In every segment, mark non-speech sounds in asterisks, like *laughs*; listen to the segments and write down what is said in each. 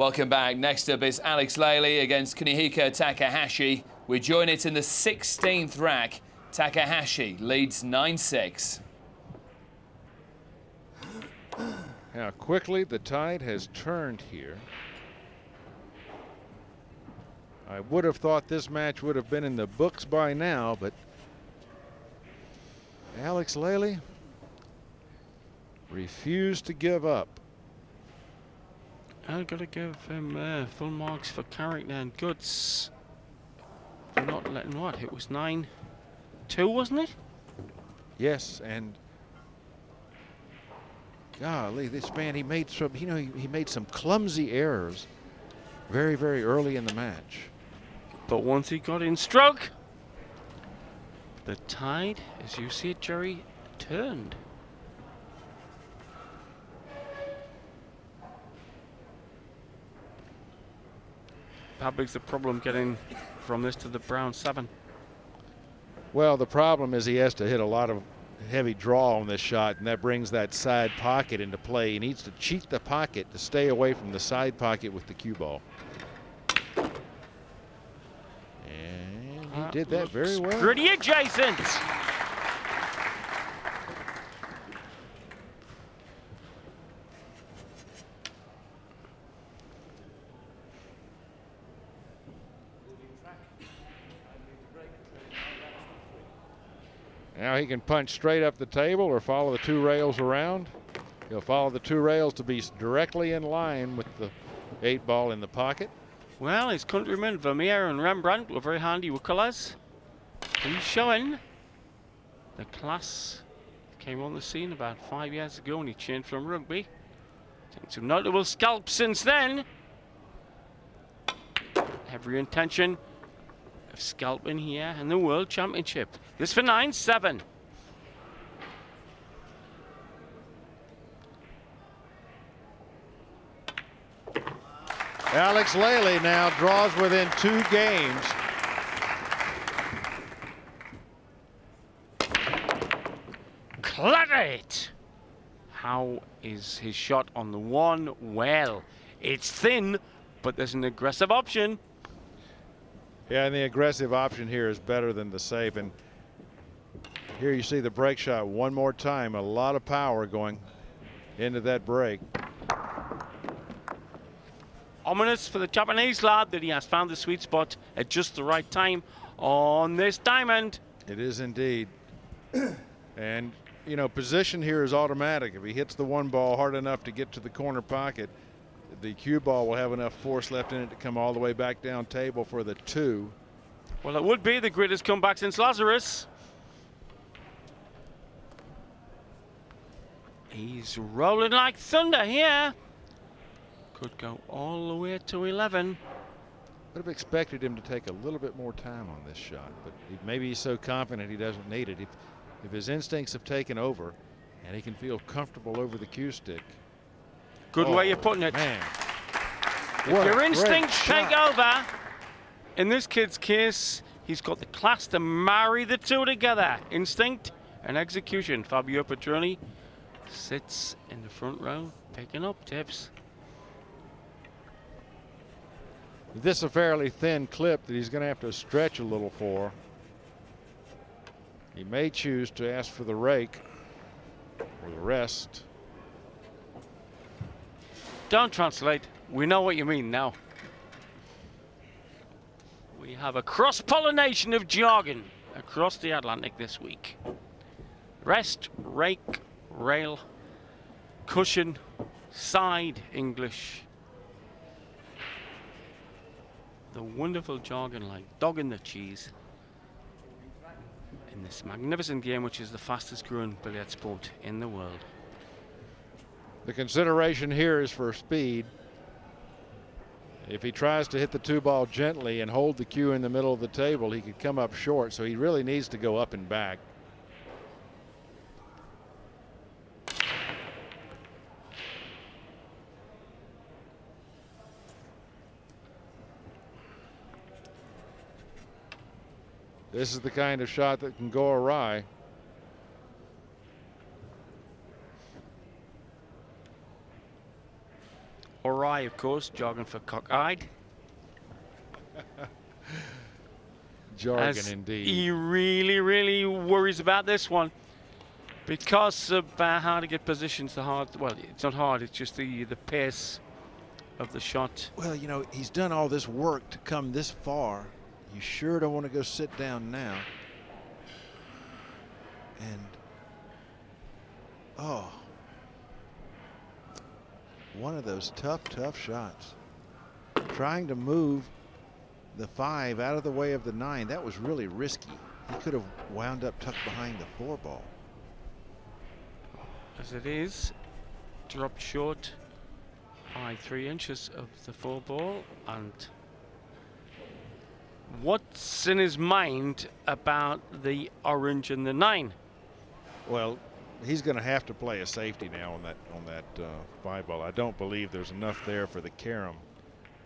Welcome back. Next up is Alex Lely against Kunihiko Takahashi. We join it in the 16th rack. Takahashi leads 9-6. Now quickly the tide has turned here. I would have thought this match would have been in the books by now, but Alex Lely refused to give up. I've got to give him uh, full marks for character and guts for not letting what? It was 9 2, wasn't it? Yes, and golly, this man, he made some, you know, he, he made some clumsy errors very, very early in the match. But once he got in stroke, the tide, as you see it, Jerry, turned. How big's the problem getting from this to the brown seven? Well, the problem is he has to hit a lot of heavy draw on this shot, and that brings that side pocket into play. He needs to cheat the pocket to stay away from the side pocket with the cue ball. And he did that very well. Pretty adjacent. He can punch straight up the table or follow the two rails around. He'll follow the two rails to be directly in line with the eight ball in the pocket. Well, his countrymen Vermeer and Rembrandt were very handy with colours. He's showing the class came on the scene about five years ago and he changed from rugby. Taken some notable scalps since then. Every intention scalping here in the World Championship. This for 9-7. Alex Lely now draws within two games. Clutter it! How is his shot on the one? Well, it's thin, but there's an aggressive option. Yeah, and the aggressive option here is better than the safe. And here you see the break shot one more time. A lot of power going into that break. Ominous for the Japanese lad that he has found the sweet spot at just the right time on this diamond. It is indeed. *clears throat* and, you know, position here is automatic. If he hits the one ball hard enough to get to the corner pocket, the cue ball will have enough force left in it to come all the way back down table for the two. Well, it would be the greatest comeback since Lazarus. He's rolling like thunder here. Could go all the way to 11. Would have expected him to take a little bit more time on this shot, but maybe he's so confident he doesn't need it. If, if his instincts have taken over and he can feel comfortable over the cue stick, Good oh, way of putting it. Man. If your instincts take over, in this kid's case, he's got the class to marry the two together. Instinct and execution. Fabio Petroni sits in the front row picking up tips. This is a fairly thin clip that he's going to have to stretch a little for. He may choose to ask for the rake or the rest. Don't translate. We know what you mean now. We have a cross-pollination of jargon across the Atlantic this week. Rest, rake, rail, cushion, side English. The wonderful jargon like dog in the cheese in this magnificent game which is the fastest growing billiard sport in the world. The consideration here is for speed. If he tries to hit the two ball gently and hold the cue in the middle of the table, he could come up short. So he really needs to go up and back. This is the kind of shot that can go awry. All of course, jogging for cockeyed. *laughs* Jargon As indeed. He really, really worries about this one because of uh, how to get positions. The hard, well, it's not hard. It's just the the pace of the shot. Well, you know, he's done all this work to come this far. You sure don't want to go sit down now. And oh, one of those tough, tough shots. Trying to move the five out of the way of the nine, that was really risky. He could have wound up tucked behind the four ball. As it is, dropped short by three inches of the four ball. And what's in his mind about the orange and the nine? Well, he's going to have to play a safety now on that on that uh, five ball. I don't believe there's enough there for the carom.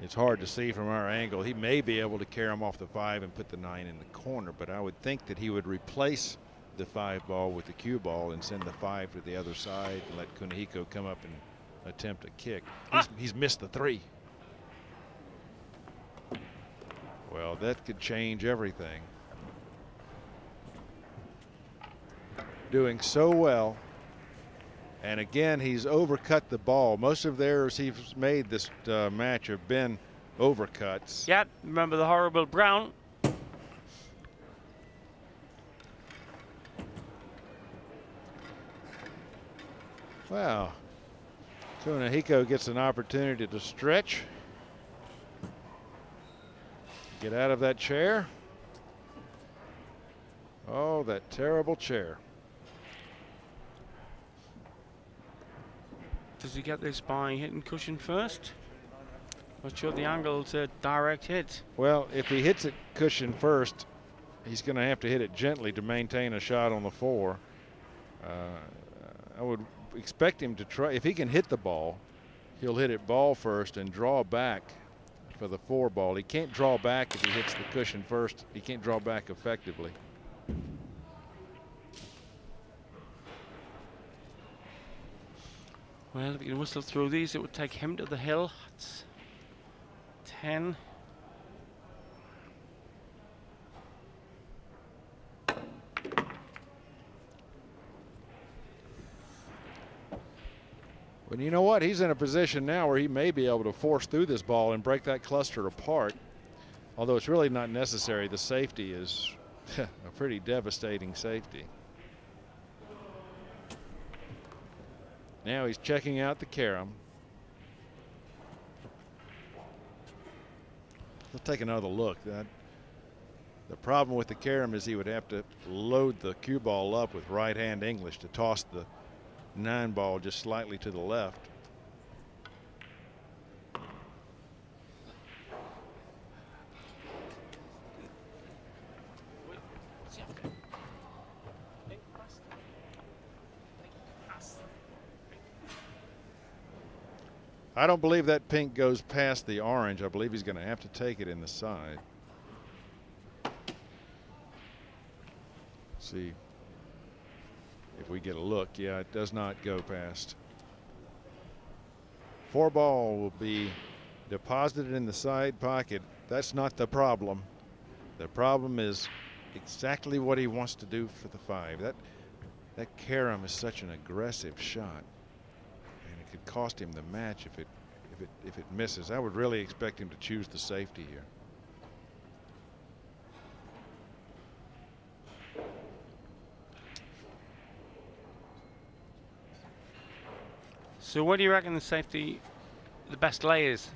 It's hard to see from our angle. He may be able to carom off the five and put the nine in the corner, but I would think that he would replace the five ball with the cue ball and send the five to the other side and let Kunihiko come up and attempt a kick. He's, he's missed the three. Well, that could change everything. Doing so well. And again, he's overcut the ball. Most of the errors he's made this uh, match have been overcuts. Yeah, remember the horrible brown? Wow. Kunihiko gets an opportunity to stretch. Get out of that chair. Oh, that terrible chair. Does he get this by hitting cushion first? Not sure the angle to direct hit. Well, if he hits it cushion first, he's going to have to hit it gently to maintain a shot on the four. Uh, I would expect him to try. If he can hit the ball, he'll hit it ball first and draw back for the four ball. He can't draw back if he hits the cushion first. He can't draw back effectively. Well, if he can whistle through these, it would take him to the hill. It's 10. But you know what? He's in a position now where he may be able to force through this ball and break that cluster apart. Although it's really not necessary. The safety is *laughs* a pretty devastating safety. Now he's checking out the carom. Let's take another look. That the problem with the carom is he would have to load the cue ball up with right hand English to toss the nine ball just slightly to the left. I don't believe that pink goes past the orange. I believe he's going to have to take it in the side. See if we get a look. Yeah, it does not go past. Four ball will be deposited in the side pocket. That's not the problem. The problem is exactly what he wants to do for the five. That that carom is such an aggressive shot, and it could cost him the match if it if it if it misses. I would really expect him to choose the safety here. So what do you reckon the safety, the best lay is?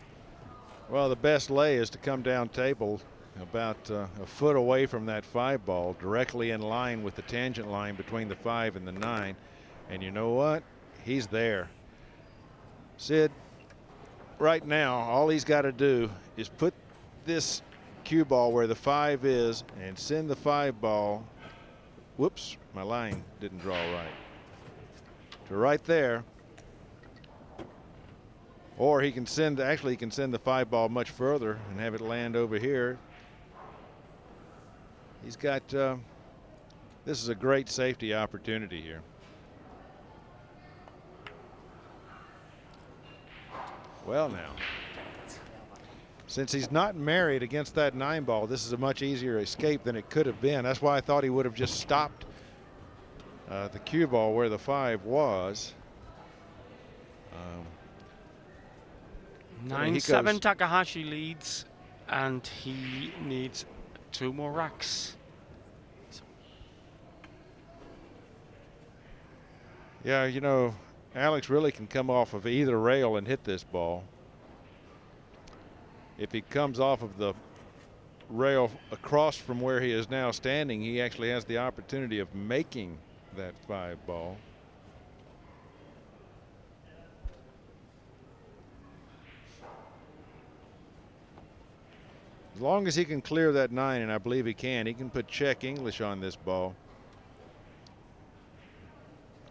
Well, the best lay is to come down table about uh, a foot away from that five ball, directly in line with the tangent line between the five and the nine. And you know what? He's there. Sid, right now, all he's got to do is put this cue ball where the five is and send the five ball. Whoops, my line didn't draw right. To right there. Or he can send, actually, he can send the five ball much further and have it land over here. He's got, uh, this is a great safety opportunity here. Well, now, since he's not married against that nine ball, this is a much easier escape than it could have been. That's why I thought he would have just stopped uh, the cue ball where the five was. Um, 9-7 Takahashi leads and he needs two more racks. Yeah, you know, Alex really can come off of either rail and hit this ball. If he comes off of the rail across from where he is now standing, he actually has the opportunity of making that five ball. As long as he can clear that nine, and I believe he can, he can put check English on this ball.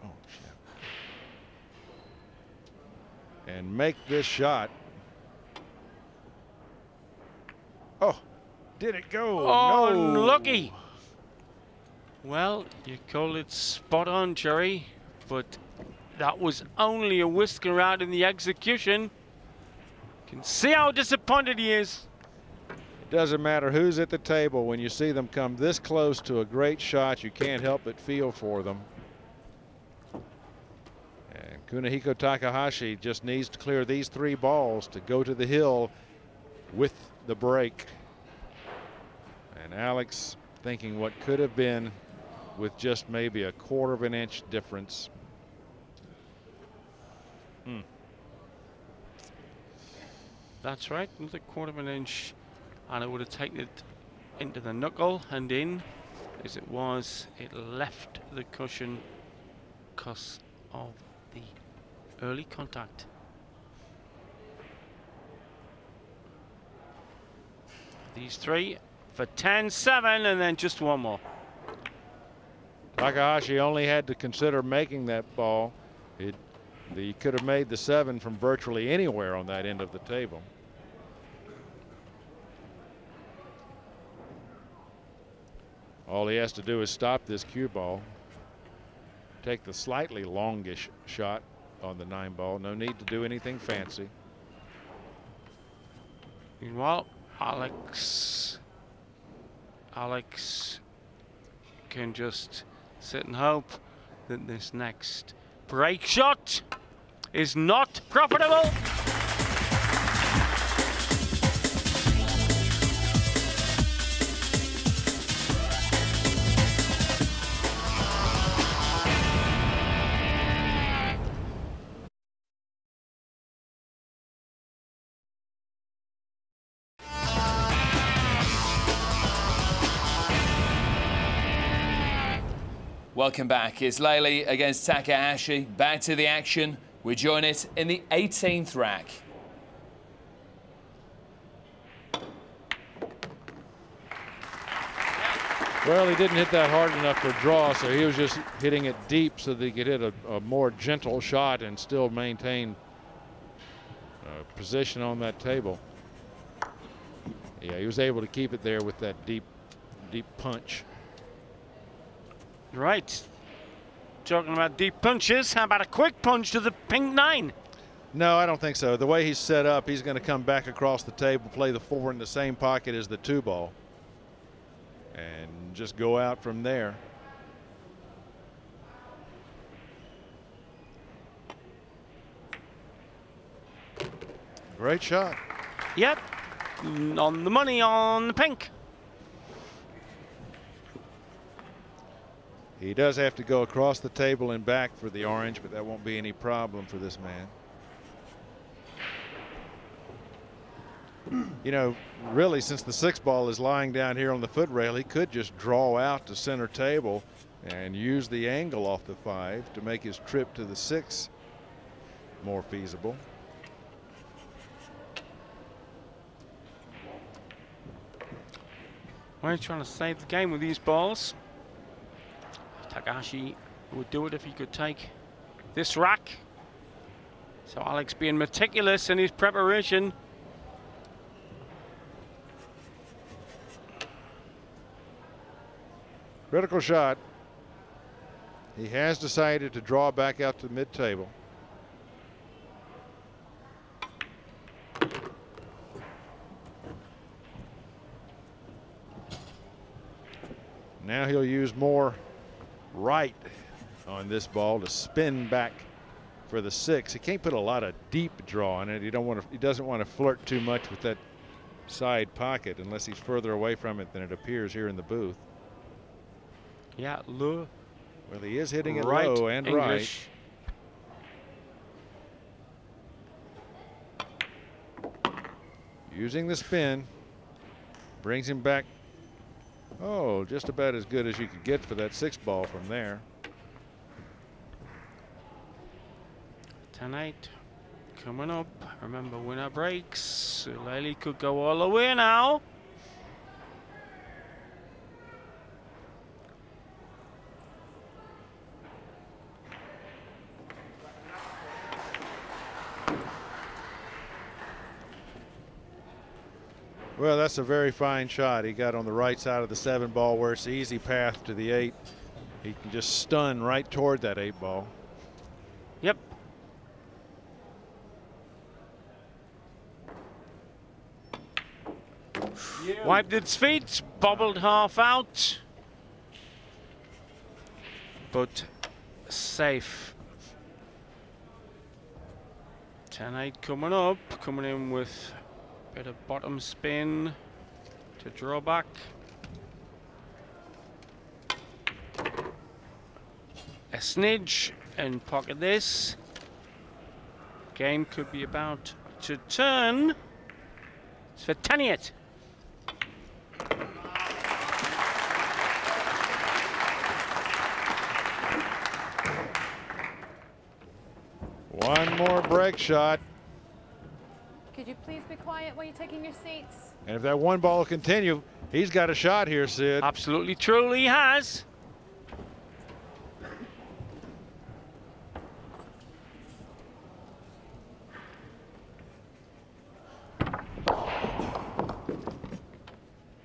Oh, shit. And make this shot. Oh, did it go? Oh, no. unlucky. Well, you call it spot on, Jerry, but that was only a whisker out in the execution. Can see how disappointed he is. It doesn't matter who's at the table. When you see them come this close to a great shot, you can't help but feel for them. Kunihiko Takahashi just needs to clear these three balls to go to the hill with the break. And Alex thinking what could have been with just maybe a quarter of an inch difference. Hmm. That's right, another quarter of an inch and it would have taken it into the knuckle and in as it was it left the cushion because of the early contact. These three for 10-7 and then just one more. Takahashi only had to consider making that ball. It he could have made the seven from virtually anywhere on that end of the table. All he has to do is stop this cue ball, take the slightly longish shot on the nine ball. No need to do anything fancy. Meanwhile, Alex, Alex can just sit and hope that this next break shot is not profitable. Welcome back. It's Lely against Takahashi. Back to the action. We join it in the 18th rack. Well, he didn't hit that hard enough to draw, so he was just hitting it deep so that he could hit a, a more gentle shot and still maintain uh, position on that table. Yeah, he was able to keep it there with that deep, deep punch. Right. Talking about deep punches, how about a quick punch to the pink nine? No, I don't think so. The way he's set up, he's going to come back across the table, play the four in the same pocket as the two ball, and just go out from there. Great shot. Yep. On the money on the pink. He does have to go across the table and back for the orange, but that won't be any problem for this man. You know, really, since the six ball is lying down here on the foot rail, he could just draw out to center table and use the angle off the five to make his trip to the six more feasible. Why are you trying to save the game with these balls? Takahashi would do it if he could take this rack. So Alex being meticulous in his preparation. Critical shot. He has decided to draw back out to mid-table. Now he'll use more right on this ball to spin back for the six. He can't put a lot of deep draw on it. He don't want to. He doesn't want to flirt too much with that side pocket unless he's further away from it than it appears here in the booth. Yeah, low. Well, he is hitting it right low and English. right. Using the spin brings him back. Oh, just about as good as you could get for that six ball from there. Tonight, coming up. Remember, winner breaks. Lely could go all the way now. Well, that's a very fine shot. He got on the right side of the seven ball where it's the easy path to the eight. He can just stun right toward that eight ball. Yep. Wiped its feet, bobbled half out. But safe. 10-8 coming up, coming in with a bit of bottom spin to draw back. A snidge and pocket this. Game could be about to turn. It's for Taniet. One more break shot. Could you please be quiet while you're taking your seats? And if that one ball will continue, he's got a shot here, Sid. Absolutely truly has.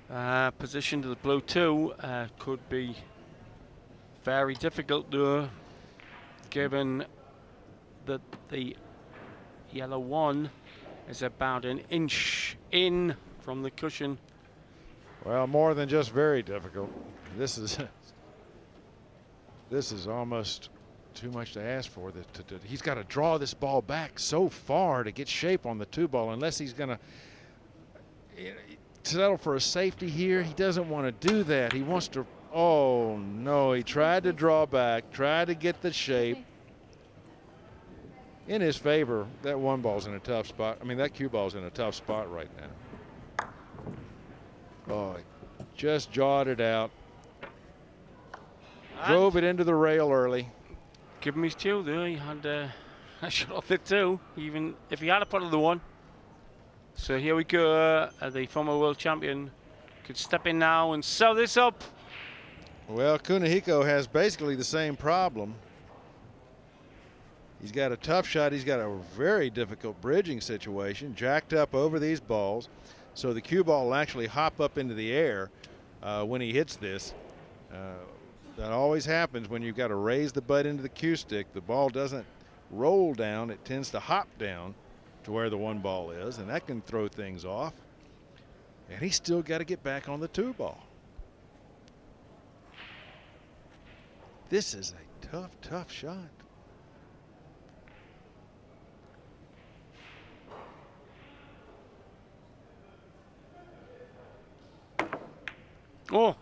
Uh, position to the blue two uh, could be very difficult though, given that the yellow one is about an inch in from the cushion. Well, more than just very difficult. This is this is almost too much to ask for. That he's got to draw this ball back so far to get shape on the two ball, unless he's going to eh, settle for a safety here. He doesn't want to do that. He wants to. Oh no! He tried to draw back, tried to get the shape in his favor, that one ball's in a tough spot. I mean, that cue ball's in a tough spot right now. Oh, just jawed it out. Drove it into the rail early. Give him his cue there. He had uh, *laughs* a shot off it too, even if he had a put of the one. So here we go. Uh, the former world champion could step in now and sell this up. Well, Kunihiko has basically the same problem. He's got a tough shot. He's got a very difficult bridging situation, jacked up over these balls. So the cue ball will actually hop up into the air uh, when he hits this. Uh, that always happens when you've got to raise the butt into the cue stick. The ball doesn't roll down, it tends to hop down to where the one ball is, and that can throw things off. And he's still got to get back on the two ball. This is a tough, tough shot. Oh.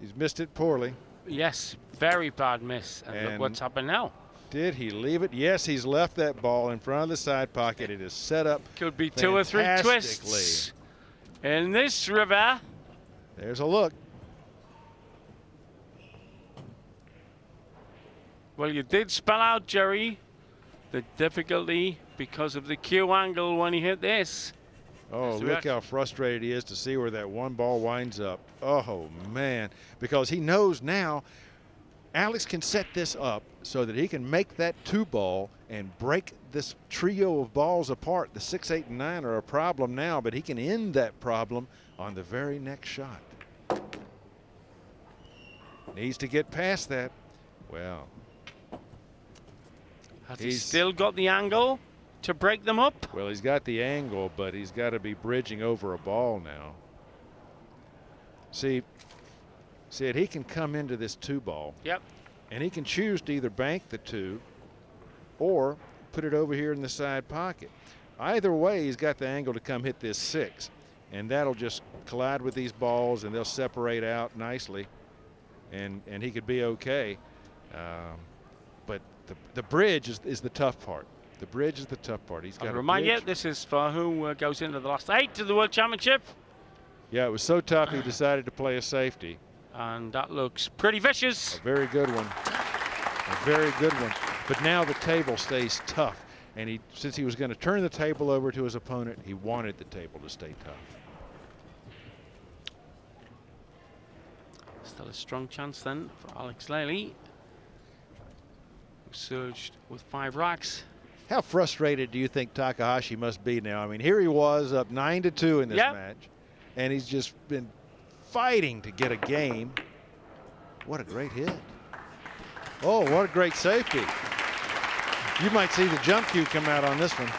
He's missed it poorly. Yes, very bad miss. And, and, look what's happened now. Did he leave it? Yes, he's left that ball in front of the side pocket. It is set up. Could be two or three twists. In this river. There's a look. Well, you did spell out, Jerry, the difficulty because of the cue angle when he hit this. Oh, look how frustrated he is to see where that one ball winds up. Oh, man. Because he knows now Alex can set this up so that he can make that two ball and break this trio of balls apart. The six, eight, and nine are a problem now, but he can end that problem on the very next shot. Needs to get past that. Well, has he still got the angle? To break them up? Well, he's got the angle, but he's got to be bridging over a ball now. See, said he can come into this two ball. Yep. And he can choose to either bank the two or put it over here in the side pocket. Either way, he's got the angle to come hit this six. And that'll just collide with these balls and they'll separate out nicely. And, and he could be okay. Um, but the, the bridge is, is the tough part. The bridge is the tough part. He's got I'll to remind you, this is for who uh, goes into the last eight to the World Championship. Yeah, it was so tough he decided to play a safety. And that looks pretty vicious. A very good one. A very good one. But now the table stays tough. And he, since he was going to turn the table over to his opponent, he wanted the table to stay tough. Still a strong chance then for Alex Lely. Who surged with five racks. How frustrated do you think Takahashi must be now? I mean, here he was up nine to two in this yep. match, and he's just been fighting to get a game. What a great hit. Oh, what a great safety. You might see the jump cue come out on this one.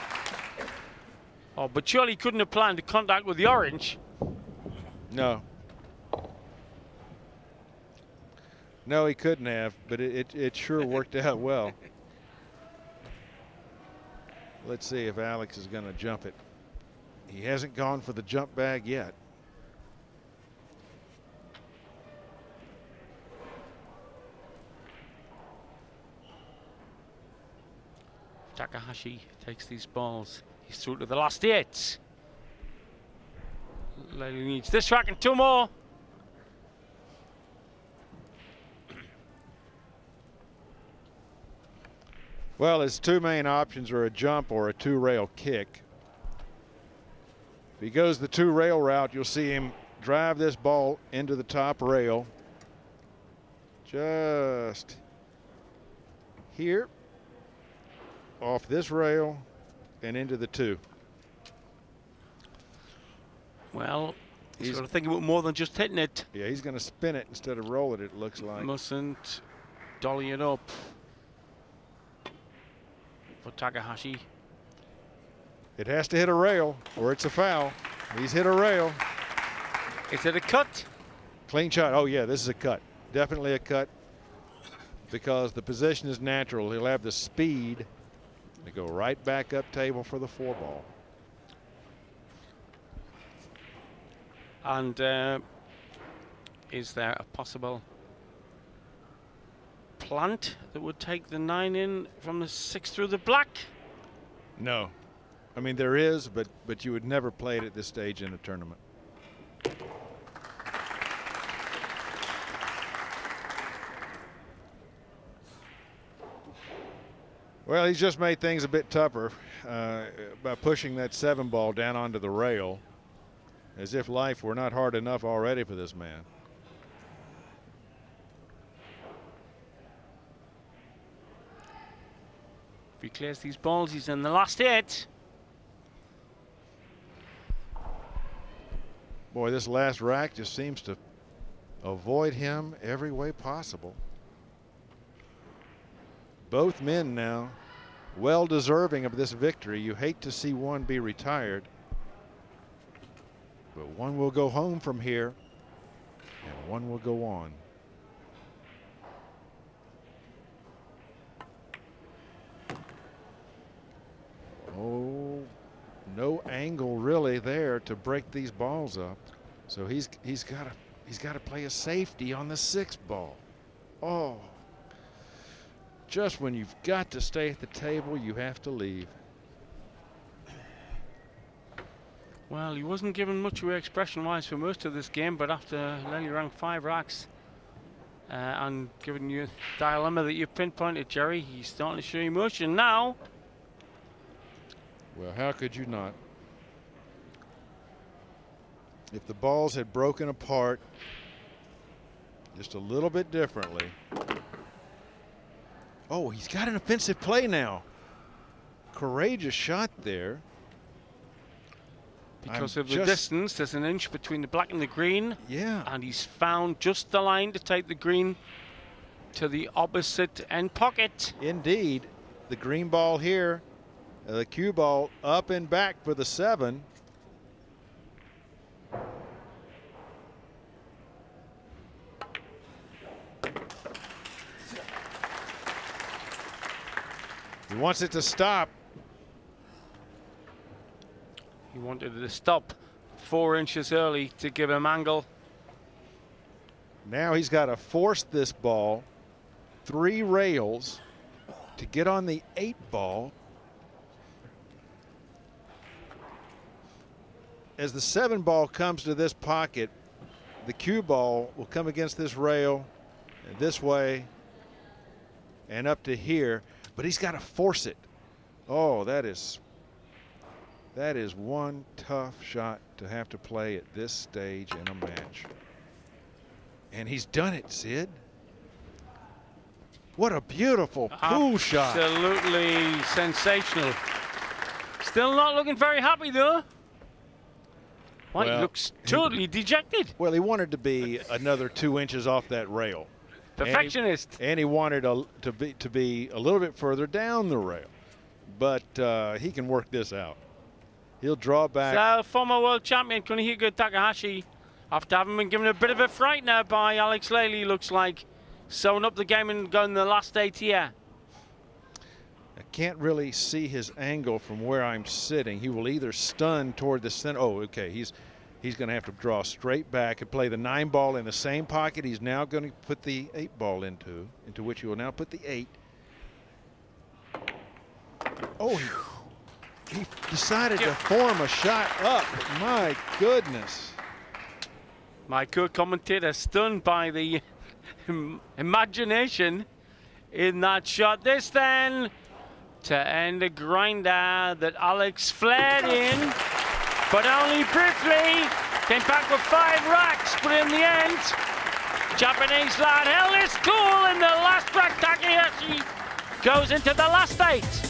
Oh, but surely he couldn't have planned to contact with the orange. No. No, he couldn't have, but it, it, it sure worked out well. Let's see if Alex is going to jump it. He hasn't gone for the jump bag yet. Takahashi takes these balls. He's through to the last eight. Lely needs this rack and two more. Well, his two main options are a jump or a two rail kick. If he goes the two rail route, you'll see him drive this ball into the top rail. Just here, off this rail, and into the two. Well, he's, he's got to think about more than just hitting it. Yeah, he's going to spin it instead of roll it, it looks like. Mustn't dolly it up for Takahashi. It has to hit a rail or it's a foul. He's hit a rail. Is it a cut? Clean shot. Oh, yeah, this is a cut. Definitely a cut because the position is natural. He'll have the speed to go right back up table for the four ball. And uh, is there a possible plant that would take the nine in from the six through the black? No. I mean, there is, but but you would never play it at this stage in a tournament. Well, he's just made things a bit tougher uh, by pushing that seven ball down onto the rail, as if life were not hard enough already for this man. He clears these balls, he's in the last hit. Boy, this last rack just seems to avoid him every way possible. Both men now well deserving of this victory. You hate to see one be retired. But one will go home from here and one will go on. Oh, no angle really there to break these balls up. So he's he's got to he's got to play a safety on the sixth ball. Oh. Just when you've got to stay at the table, you have to leave. Well, he wasn't given much away expression-wise for most of this game, but after Lely rang five racks uh, and given you the dilemma that you pinpointed, Jerry, he's starting to show emotion now. Well, how could you not? If the balls had broken apart just a little bit differently. Oh, he's got an offensive play now. Courageous shot there. Because I'm of the distance, there's an inch between the black and the green. Yeah. And he's found just the line to take the green to the opposite end pocket. Indeed. The green ball here uh, the cue ball up and back for the seven. He wants it to stop. He wanted to stop four inches early to give him angle. Now he's got to force this ball three rails to get on the eight ball As the seven ball comes to this pocket, the cue ball will come against this rail this way and up to here, but he's got to force it. Oh, that is that is one tough shot to have to play at this stage in a match. And he's done it, Sid. What a beautiful pool shot. Absolutely sensational. Still not looking very happy, though. Well, well he looks totally dejected. Well, he wanted to be another two inches off that rail. Perfectionist. And he, and he wanted a, to be to be a little bit further down the rail, but uh, he can work this out. He'll draw back. So, former world champion Kunihiko Takahashi, after having been given a bit of a fright now by Alex Lely, looks like sewing up the game and going the last eight here. I can't really see his angle from where I'm sitting. He will either stun toward the center. Oh, okay. He's he's going to have to draw straight back and play the nine ball in the same pocket he's now going to put the eight ball into, into which he will now put the eight. Oh, he, he decided to form a shot up. My goodness. My co-commentator stunned by the *laughs* imagination in that shot. This then to end a grinder that Alex flared in but only briefly. Came back with five racks, but in the end, Japanese lad held his cool in the last rack. Takahashi goes into the last eight.